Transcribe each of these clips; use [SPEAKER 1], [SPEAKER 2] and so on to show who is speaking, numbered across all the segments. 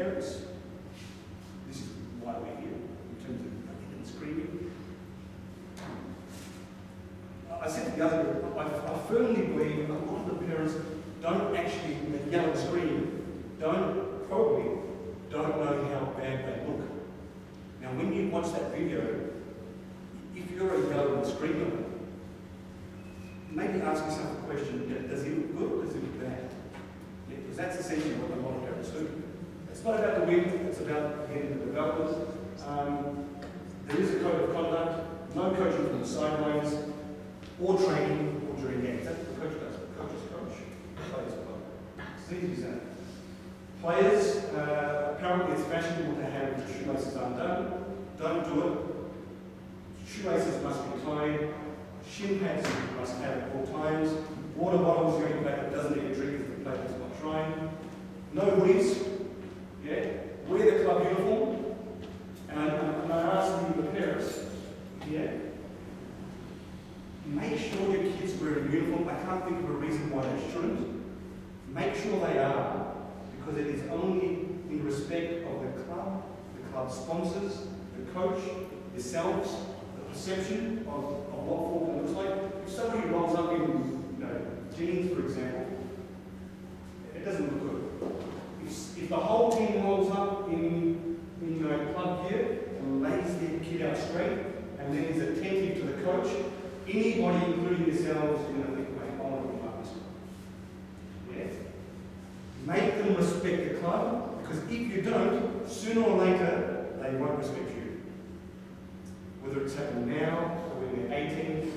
[SPEAKER 1] parents, this is why we're here, in terms of kicking and screaming. I said to the other I, I firmly believe a lot of the parents don't actually, they yell and scream, don't, probably, don't know how bad they look. Now, when you watch that video, if you're a yeller and screamer, maybe ask yourself a question, does he look good or does he look bad? Yeah, because that's essentially what a lot of parents do. It's not about the the development. Um, there is a code of conduct, no coaching from the sidelines, or training, or during games. That's what the coach does. The coach is coach, players play. It's easy as that. Players, uh, apparently it's fashionable to have shoelaces undone. Don't do it. Shoelaces must be tied. Shin pads must have at all times. Water bottles, your player that doesn't need a drink if the player is not trying. No hoodies. Yeah? Wear the club uniform. And I, and I ask the parents, yeah? Make sure your kids wear a uniform. I can't think of a reason why they shouldn't. Make sure they are, because it is only in respect of the club, the club sponsors, the coach, yourselves, the perception of, of what football looks like. If somebody rolls up in you know, jeans, for example, it doesn't look good. If, if the whole team rolls up in, in you know, club gear and lays their kid out straight, and then is attentive to the coach, anybody, including yourselves, is going to think, like this. Yes? Make them respect the club, because if you don't, sooner or later, they won't respect you. Whether it's happening now or when they're 18,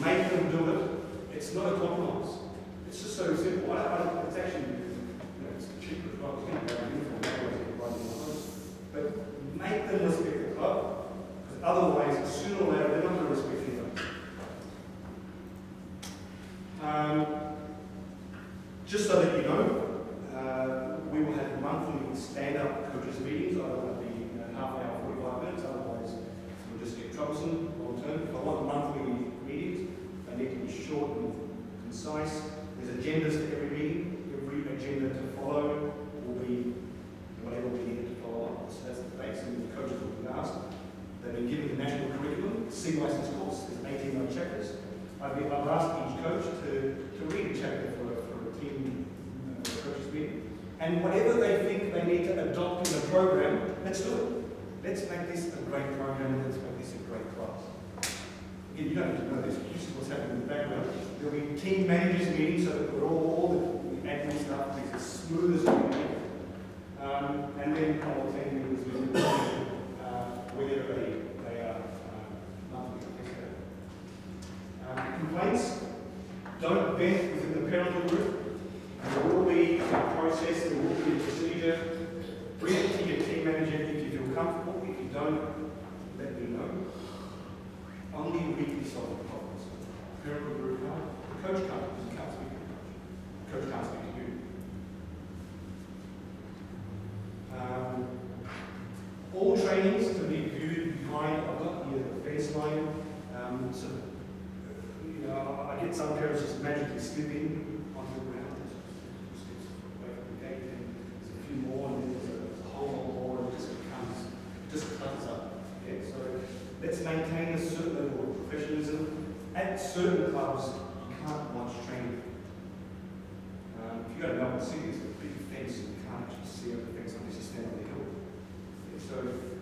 [SPEAKER 1] make them do it. It's not a compromise. It's just so simple. I, I, it's actually, you know, it's cheaper. It's going go uniform. But make them respect the club, otherwise, sooner or later, they're not going to respect you. Um, just so that you know, uh, we will have monthly stand-up coaches meetings. I will be you know, half an hour, 45 minutes, otherwise we'll just get troublesome long term. If I want monthly meetings, they need to be short and concise. There's agendas to every meeting. Every agenda to follow will be whatever we need to follow up. So that's the base, and the coaches will be asked. They've been given the national curriculum, C license course, there's 18 no chapters. I've, been, I've coach to, to read a chapter for, a- for a team uh, coaches meeting. And whatever they think they need to adopt in the program, let's do it. Let's make this a great program, let's make this a great class. Again, you don't need to know this, this is what's happening in the background. There'll be team managers meetings so that we're all, all the admin stuff is as smooth as we can make it. Um, and then I will take you with me, uh, whenever they, they are, um, monthly, etc. Um, complaints, don't within the parental group. There will be a process, there will be a procedure. Bring it to your team manager if you feel comfortable. If you don't, let me know. Only we can solve the problems. Parental group can't. The coach can't, because he can't speak to the coach. Coach can't speak to you. Um, all trainings to be viewed behind, I've got here the fence line, um, so, you know, I get some parents just magically slip in onto the ground, just gets away from the gate, and there's a few more, and then there's a, there's a whole lot more, and it just becomes, just clutters up. Yeah, so let's maintain a certain level of professionalism. At certain clubs, you can't watch training. Um, if you go to Melbourne City, there's a big fence, and you can't actually see over the fence unless you stand on the hill. So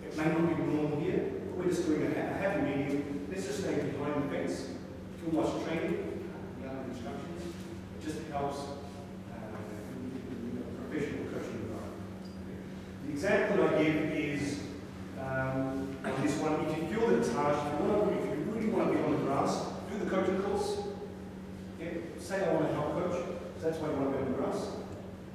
[SPEAKER 1] it may not be normal here, but we're just doing a, a happy medium. Let's just stay behind the fence. You watch training, you know, instructions, it just helps uh, in, a professional coaching environment. The example I give is um, this one. If you feel it's harsh, you, want to, if you really want to be on the grass, do the coaching course. Yeah, say I want to help coach. That's why you want to be on the grass.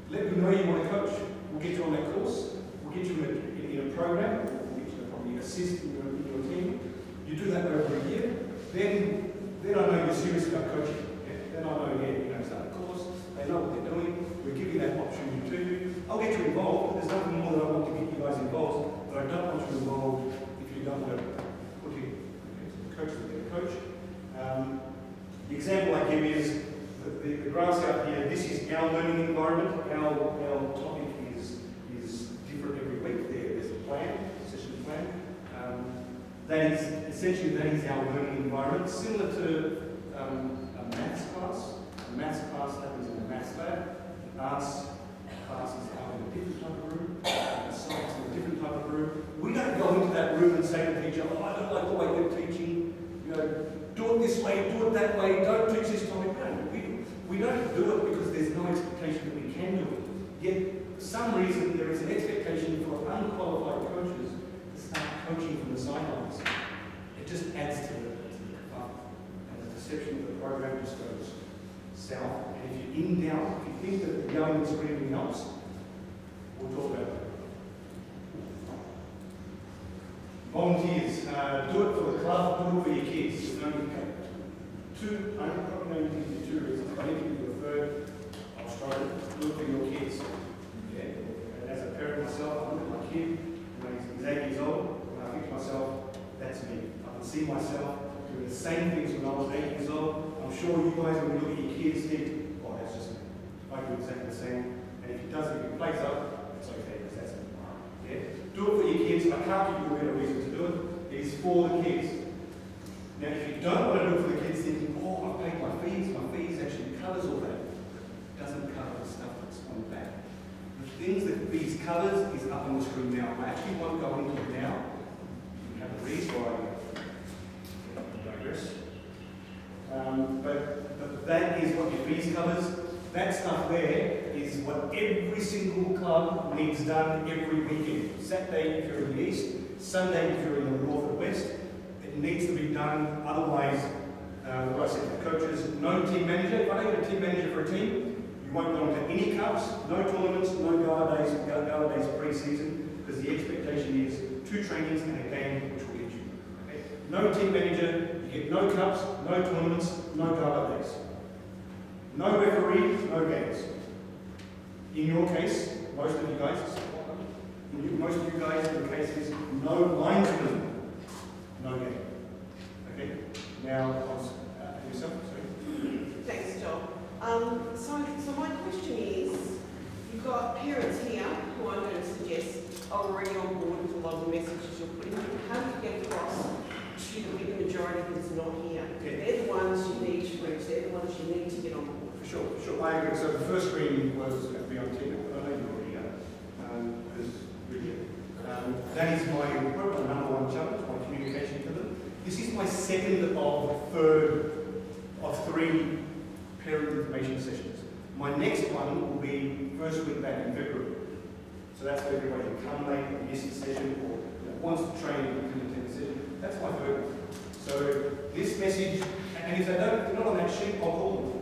[SPEAKER 1] Let me know you want to coach. We'll get you on that course. We'll get you in a, in a program. We'll get you to probably assist in your, in your team. You do that over a year. Then, then I know you're serious about coaching. Yeah? Then I know, yeah, you know, start the course. They know what they're doing. We give you that opportunity too. I'll get you involved. There's nothing more that I want to get you guys involved. But I don't want you involved if you don't want to put in. Okay, so the coach is there. Coach. Um, the example I give is the, the, the grass out here. This is our learning environment. Our, our topic is, is different that is, essentially that is our learning environment, similar to um, a maths class. A maths class happens in a maths lab. Arts class is in a different type of room. Science in a different type of room. We don't go into that room and say to the teacher, oh, I don't like the way you're teaching. You know, do it this way, do it that way, don't teach this topic. No, we, we don't do it because there's no expectation that we can do it. Yet, for some reason, there is an expectation for unqualified coaches to start coaching from the sidelines. It just adds to the, to the fun. And the perception of the program just goes south. And if you're in doubt, if you think that the yelling and screaming helps, we'll talk about that. Volunteers, uh, do it for the club, do it for your kids. There's no two, I probably only give you two reasons. If I need to give you a third, I'll struggle. Do it for your kids. Okay? And as a parent myself, I look at my kid, when he's eight years old, and I think to myself, that's me. I can see myself doing the same things when I was eight years old. I'm sure you guys, when you look at your kids, think, oh, that's just me. I do exactly the same. And if it, if he plays up, it's okay, because that's. Yeah? Do it for your kids. I can't give you a better reason to do it. It is for the kids. Now, if you don't want to do it for the kids, thinking, oh, I've paid my fees, my fees actually covers all that. It doesn't cover the stuff that's on the back. The things that fees covers is up on the screen now. I actually won't go into it now. You can have a read while I digress. Um, but, but that covers. That stuff there is what every single club needs done every weekend. Saturday if you're in the east, Sunday if you're in the north or west. It needs to be done, otherwise, uh, what I said coaches, no team manager. If I don't get a team manager for a team, you won't go into any cups, no tournaments, no gala days, gala days pre-season, because the expectation is two trainings and a game which will get you. Okay? No team manager, you get no cups, no tournaments, no gala days. No referee, no games. In your case, most of you guys, most of you guys, in the case is no linesman, no game. Okay? Now, uh, yourself, sorry.
[SPEAKER 2] Thanks, John. Um, so, so my question is, you've got parents here who I'm going to suggest are already on board with a lot of the messages you're putting in. How do you get across to the big majority that's not here?
[SPEAKER 1] Okay.
[SPEAKER 2] They're the ones you need to reach, they're the ones you need to get on board.
[SPEAKER 1] Sure, So the first screen was going to be on I know you already know. Um, um, That is my, number one challenge, my communication to them. This is my second of third of three parent information sessions. My next one will be first week back in February. So that's for everybody who come late, or miss a session, or you know, wants to train and can attend the session. That's my third one. So this message, and if they don't, they're not on that sheet, I'll call them.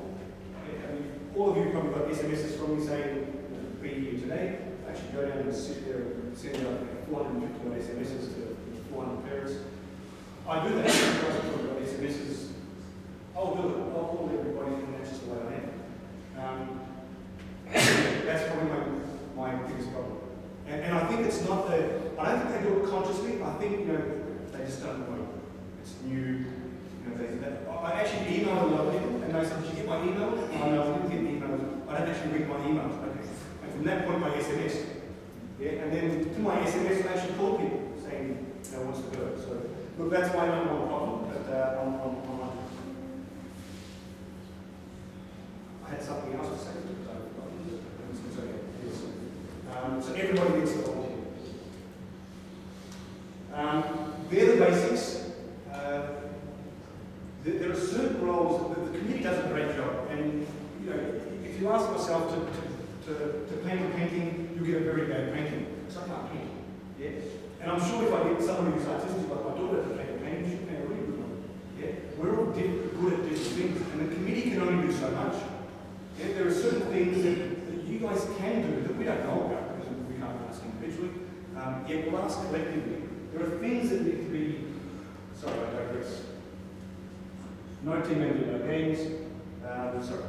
[SPEAKER 1] I all of you probably got SMSs from me saying, know, be here today. Actually go down and sit there and send out 450 odd SMSs to 400 parents. I do that because I've got SMSs. I'll do it. I'll call everybody and that's just the way I am. Um, that's probably my, my biggest problem. And, and I think it's not the, I don't think they do it consciously. I think, you know, they just don't know. It's new. You know, they, that, I actually email a lot of people and they say, did you get my email? Oh, no, I didn't get. I don't actually read my emails. Okay. And from that point, my SMS. Yeah, and then to my SMS, I actually call people saying, you know, what's the go? So, look, that's my number one problem. But uh, I'm, I'm, I had something else to say. but forgotten. It's okay. Yes. Um, so everybody needs to volunteer. Um, they're the basics. Uh, there, are certain roles that the committee does a great job, and if you ask yourself to, to, to, to paint a painting, you get a very bad painting. So I can't paint. Yeah? And I'm sure if I get someone who's artistic like my daughter to paint a painting, she'll paint a really good one. Yeah? We're all good at different things, and the committee can only do so much. Yeah? There are certain things that, that you guys can do that we don't know about because we can't ask individually. Um, yet we'll ask collectively. There are things that need to be. Sorry, I digress. No team manager, no games. Um, sorry,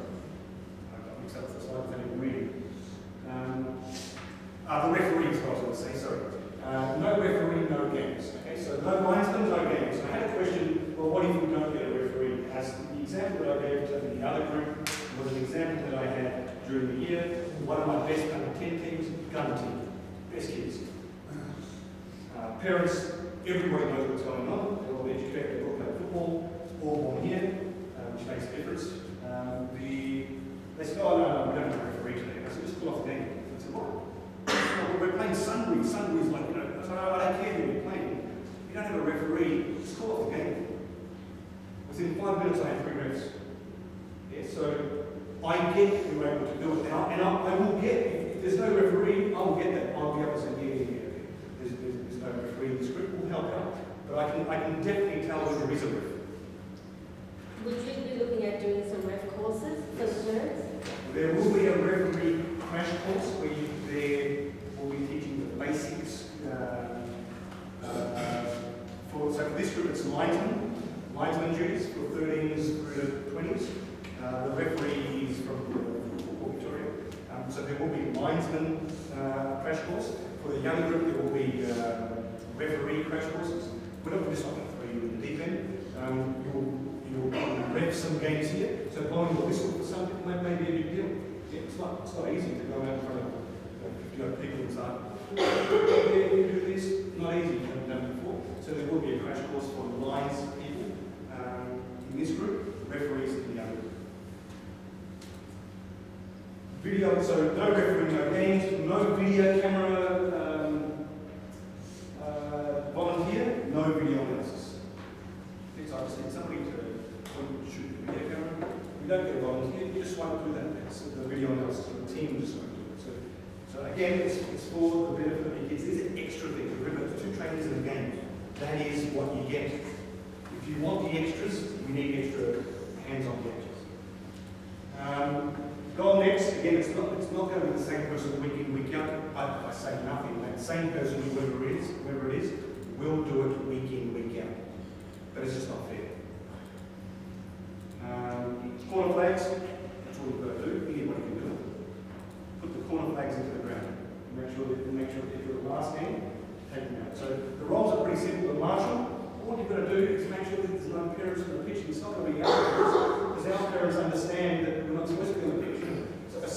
[SPEAKER 1] any reading. Um, uh, the referees, I was going to say, sorry. Uh, no referee, no games. Okay, so no linesmen, no games. I had a question, well, what if we don't get a referee? As the example that I gave to the other group was an example that I had during the year. One of my best under 10 teams, gun team, best kids. Uh, parents everybody knows what's going on. They're all educated, play football, all born here, um, which makes a difference. Um, the, they said, oh, no, no, we don't have a referee today. I said, just pull off the game. I said, what? "No, we're playing Sunbury. Sunbury's like, you know, I said, oh, I don't care who we're playing. You don't have a referee, just call off the game. Within five minutes, I had three refs. Yeah, so I get you're able to do it now, and I, I will get, if there's no referee, I will get that. I'll be able to say, yeah, yeah, yeah, okay. There's, there's, there's no referee, the script will help out, but I can, I can definitely tell when there is a ref.
[SPEAKER 3] Would you be looking at doing some ref courses for the parents?
[SPEAKER 1] There will be a referee crash course where you, there will be teaching the basics. Uh, uh, for, so for this group, it's linesman, linesman duties for 13s through to 20s. Uh, the referee is from Football Victoria. Um, so there will be linesman uh, crash course. For the younger group, there will be uh, referee crash courses. We're not going to throw you in the deep end. Um, you'll, you'll ref some games here. So blowing the whistle for some people may, may be a big deal. Yeah, it's not, it's not easy to go out in front of uh, 50 odd people and start, yeah, you do this, not easy, you haven't done it before. So there will be a crash course for lines people um, in this group, referees in the other group. Video, so no referee, no games, no video camera um, uh, volunteer, no video analysis. It's need somebody to shoot the video camera. We don't get a volunteer, you just won't do that. It's the video analysis, the team just won't do it. So, so again, it's, it's for the benefit of the kids. These are extra things. Remember, there's two trainers in the game. That is what you get. If you want the extras, you need extra hands-on goal next, again, it's not, it's not going to be the same person week in, week out. I, I say nothing. That same person, whoever it is, whoever it is, will do it week in, week out. But it's just not fair. Um, corner flags, that's all you've got to do. Anybody can do it. Put the corner flags into the ground. Make sure that, make sure that if you're the last game, take them out. So the roles are pretty simple. The marshal, all you've got to do is make sure that there's no parents on the pitch. It's not going to be our because our parents understand that we're not supposed to be on the pitch.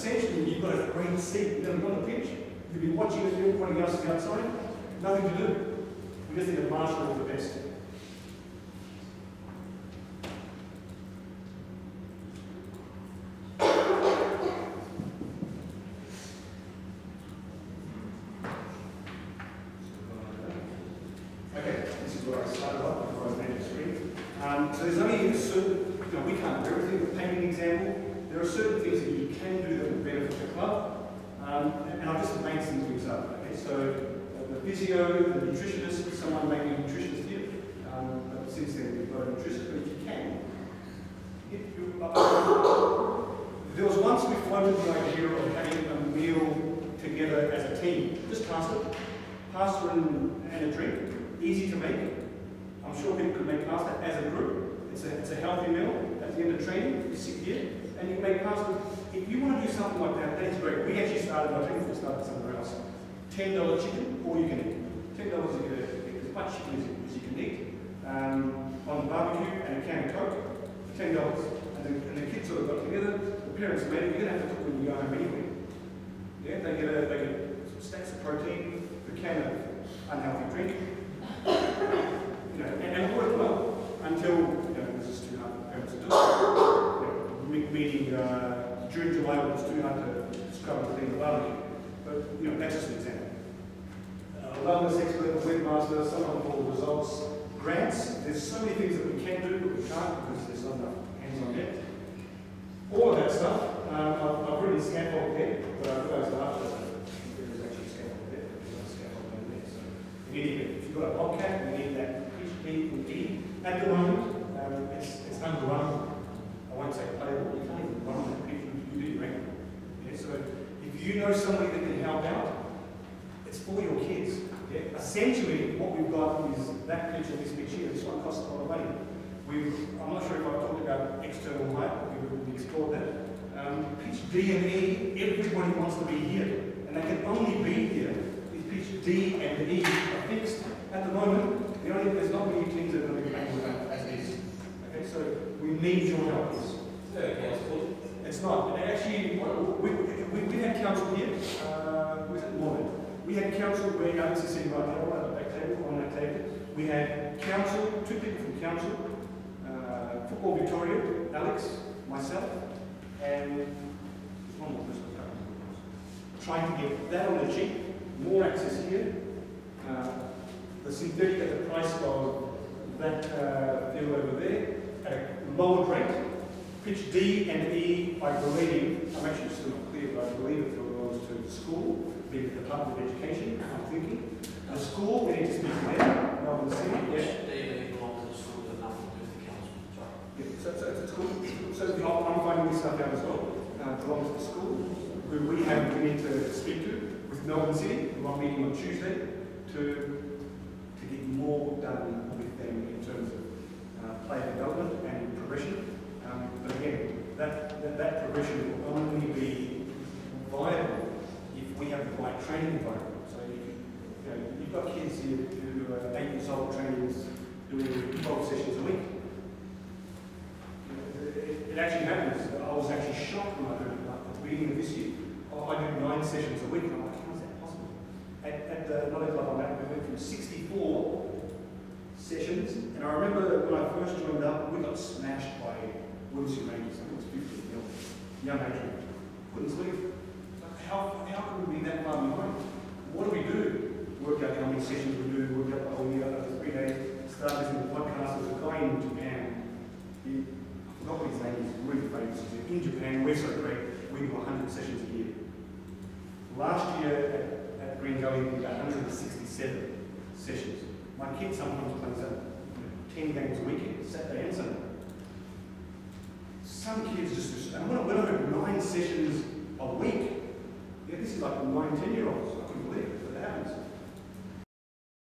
[SPEAKER 1] Essentially, you've got a green seat. You're to on the pitch. You'll be watching it, everybody else is outside. Nothing to do. We just need a marshal of the best. Okay, this is where I started off before I made the screen. Um, so there's only a certain, you know, we can't do everything. The painting example, there are certain things that you can do that will benefit the club. Um, and I'll just made some things up. Okay, so uh, the physio, the nutritionist, someone be a nutritionist here. Um, but since then we've got a nutritionist, but if you can, if you, there was once we floated the idea of having a meal together as a team. Just pasta, pasta and, and a drink easy to make. I'm sure people could make pasta as a group. It's a, it's a healthy meal. At the end of training, you sit here and you make pasta. If you want to do something like that, that's great. We actually started, think we started somewhere else. $10 chicken, all you can eat. $10 you can eat as much chicken as, as you can eat. Um, on the barbecue and a can of Coke, for $10. And the, and the kids sort of got together, the parents made it, you're going to have to cook when you go home anyway. Yeah, they get, a, they get stacks of protein, a can of unhealthy drink, you know, and, and it worked well until you know, this is too hard for parents to do. You know, meeting uh, June, July it's too hard to scrub and clean the barbecue. But you know, that's just an example. Uh, wellness expert, webmaster, someone called results, grants. There's so many things that we can do, but we can't because there's not enough hands-on yet. All of that stuff, um, I've, I've written scaffold there, but I realised after there is actually a scaffold there, but there's no scaffold down there. So you need it. If you've got a bobcat, you need that HP and E. At the moment, um, it's, it's underrun. I won't say playable, you can't even run on that pitch, you do your record. Yeah, so if you know somebody that can help out, it's for your kids. Essentially, what we've got is that pitch and this pitch here. This one costs a lot of money. We've, I'm not sure if I've talked about external height, but we've, explored that. Um, pitch D and E, everybody wants to be here. And they can only be here if pitch D and E are fixed. At the moment, the only, there's not many teams that are going to be playing with that as is. Okay, so we need your help. It's not. And actually, we, we, we had council here, uh, was it Morgan? We had council where Alex is sitting right there on that table, on that table. We had council, two people from council, uh, Football Victoria, Alex, myself, and one more person. I was. Trying to get that on the cheap, more access here. Uh, the synthetic at the price of that uh, over there at a lower rate. Pitch D and E, I believe, I'm actually still not clear, but I believe it belongs to the school, Department of Education, I'm thinking. The school, we need to speak to them, Melbourne City, yes.
[SPEAKER 4] They, they belong to the school, they're nothing to do with the council, sorry.
[SPEAKER 1] Yeah, so, so it's a school, so I'm I'm finding this stuff out as well, uh, belongs to the school, who we have, we need to speak to with Melbourne City, who I'm meeting on Tuesday, to, to get more done with them in terms of, uh, player development and progression. Um, but again, that, that, that progression will only be viable if have right training environment. So you, you know, you've got kids here who are eight years old training, doing twelve sessions a week. It, it actually happens. I was actually shocked when I heard about the beginning of this year. I do nine sessions a week. I'm like, how is that possible? At, at the another at, we went from 64 sessions, and I remember when I first joined up, we got smashed by Wilson Rangers. I think it was 15 nil. Young Adrian couldn't sleep. How, how can we be that far behind? What do we do? Work out how many sessions we do, work out the whole year, over three days, start listening to podcasts. There's a guy in Japan, he, I forgot what his name is, really famous. In Japan, we're so great, we do 100 sessions a year. Last year at, at Green Gully, we did 167 sessions. My kid sometimes plays up 10 games a weekend, Saturday and Sunday. Some kids just, and when I, I heard nine sessions a week, yeah, this is like 19 year olds. I couldn't believe it, but it happens.